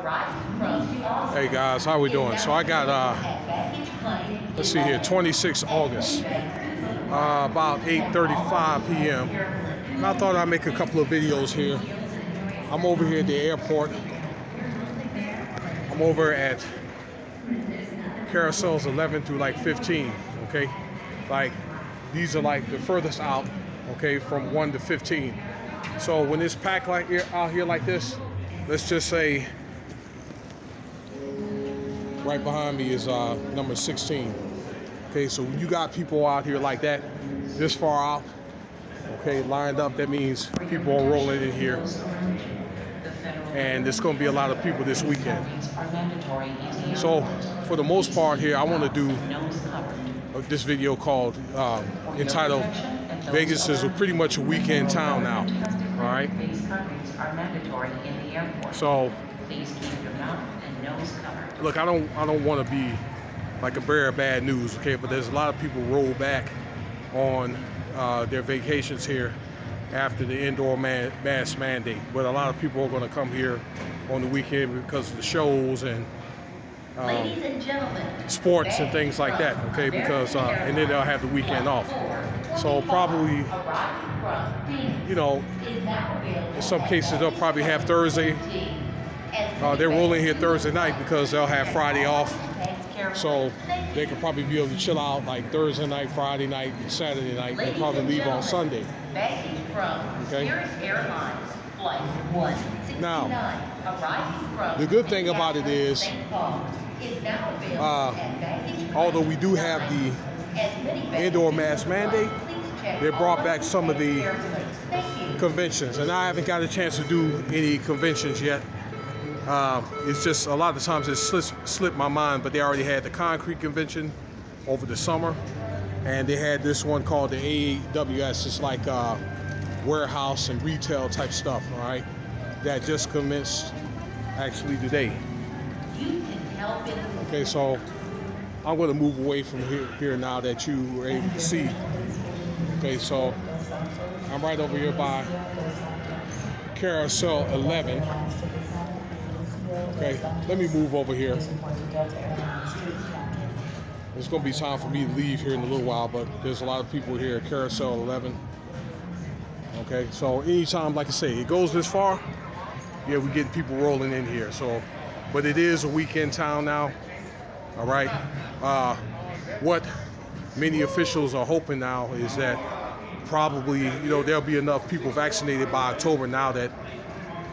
Hey guys, how we doing? So I got uh let's see here, 26 August, uh, about 8:35 p.m. And I thought I'd make a couple of videos here. I'm over here at the airport. I'm over at carousels 11 through like 15. Okay, like these are like the furthest out. Okay, from 1 to 15. So when it's packed like out here like this, let's just say right behind me is uh, number 16. Okay, so you got people out here like that, this far out, okay, lined up, that means people are rolling in here. And there's going to be a lot of people this weekend. So, for the most part here, I want to do this video called, um, entitled, Vegas is a pretty much a weekend town now. All right. So, look, I don't, I don't want to be like a bearer of bad news, okay? But there's a lot of people roll back on uh, their vacations here after the indoor man, mask mandate. But a lot of people are going to come here on the weekend because of the shows and, um, and sports and things like that, okay? Because uh, and then they'll have the weekend off. So probably, you know, in some cases they'll probably have Thursday. Uh, they're rolling here Thursday night because they'll have Friday off. So they could probably be able to chill out like Thursday night, Friday night, Saturday night, and probably leave on Sunday. Okay. Now, the good thing about it is, uh, although we do have the indoor mask mandate, they brought back some of the conventions, and I haven't got a chance to do any conventions yet. Uh, it's just a lot of times it slips, slipped my mind, but they already had the concrete convention over the summer, and they had this one called the AWS. It's like uh, warehouse and retail type stuff, all right? That just commenced actually today. Okay, so I'm going to move away from here, here now that you were able to see. Okay, so I'm right over here by Carousel 11. Okay, let me move over here. It's going to be time for me to leave here in a little while, but there's a lot of people here at Carousel 11. Okay, so anytime, like I say, it goes this far, yeah, we get people rolling in here. So, but it is a weekend town now. All right. Uh, what many officials are hoping now is that probably, you know, there'll be enough people vaccinated by October now that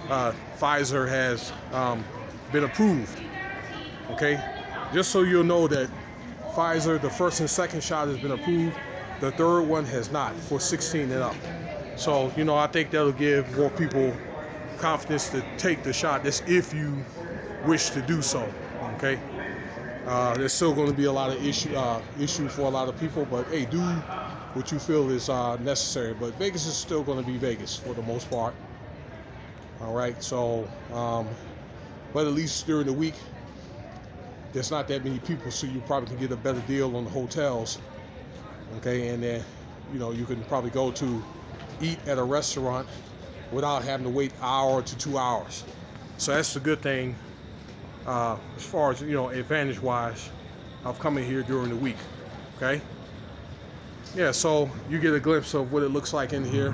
uh, Pfizer has um, been approved. Okay, just so you'll know that Pfizer, the first and second shot has been approved. The third one has not for 16 and up. So, you know, I think that'll give more people confidence to take the shot. That's if you wish to do so. Okay. Uh, there's still going to be a lot of issue uh, issue for a lot of people, but hey, do what you feel is uh, necessary. But Vegas is still going to be Vegas for the most part. All right, so um, but at least during the week, there's not that many people, so you probably can get a better deal on the hotels. Okay, and then you know you can probably go to eat at a restaurant without having to wait hour to two hours. So that's the good thing uh, as far as you know advantage wise of coming here during the week. Okay. Yeah, so you get a glimpse of what it looks like in here.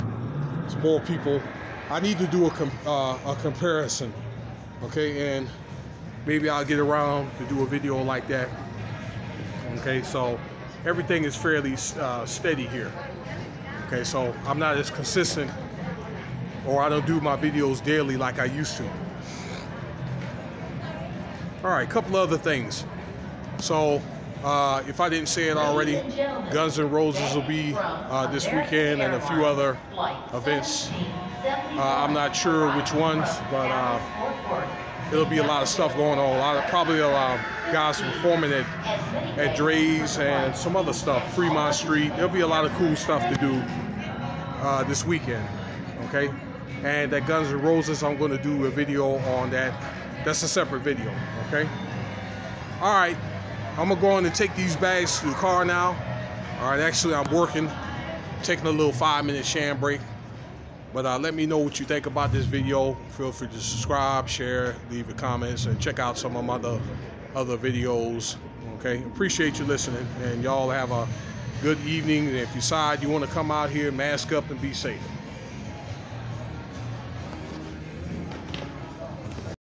It's more people. I need to do a, com- uh, a comparison okay? And maybe I'll get around to do a video like that okay? So everything is fairly uh, steady here okay? So I'm not as consistent or I don't do my videos daily like I used to. All right couple other things. So uh, if I didn't say it already, Guns N' Roses will be uh, this weekend and a few other events. Uh, I'm not sure which ones, but uh, it'll be a lot of stuff going on. A lot of probably a lot of guys performing at at Drai's and some other stuff, Fremont Street. There'll be a lot of cool stuff to do uh, this weekend. Okay, and at Guns N' Roses, I'm going to do a video on that. That's a separate video. Okay. All right. I'm gonna go on and take these bags to the car now. All right, actually I'm working, taking a little five minute sham break. But uh, let me know what you think about this video. Feel free to subscribe, share, leave your comments, and check out some of my other other videos. Okay, appreciate you listening, and y'all have a good evening. And if you decide you want to come out here, mask up and be safe.